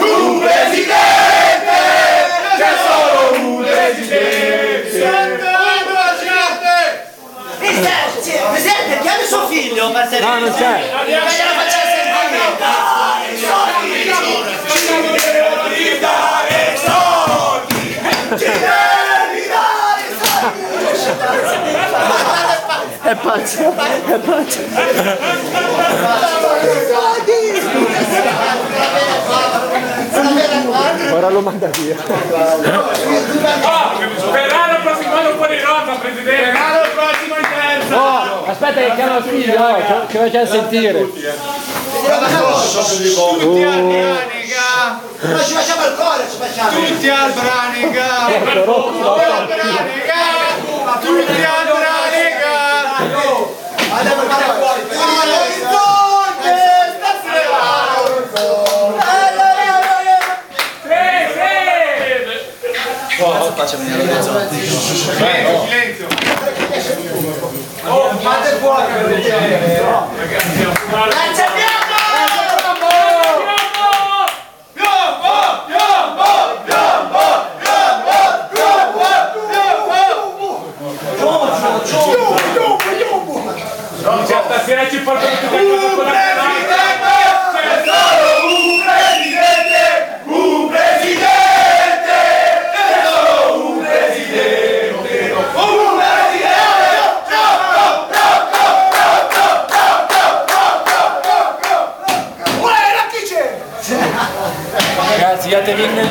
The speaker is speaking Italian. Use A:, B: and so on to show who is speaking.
A: Un
B: presidente!
A: C'è solo
C: un
A: presidente!
B: Presidente, Presidente, chiami suo figlio per No, non c'è. Che gliela faccia sentire.
C: È pazzo, è
B: pazzo.
C: Ora lo manda via. Ferraro
D: prossimo anno fuori rosa, presidente.
A: Ferraro prossimo in terza.
C: Oh, aspetta che chiama il figlio, oh, che, che facciamo sentire. Tutti al
A: Branica!
B: Ma ci facciamo il cuore, ci facciamo. Tutti
A: al Branica! Tutti
C: al Branica!
A: Tutti al Branica!
B: Andiamo a fare fuori. Cosa faccio venire all'orizzonte?
A: Silenzio!
B: Oh,
A: fate fuoco per il cielo! Ragazzi,
B: lanciamo!
D: Stasera ci portano tutti a casa con la
C: свята війни.